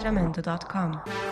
sacramento.com.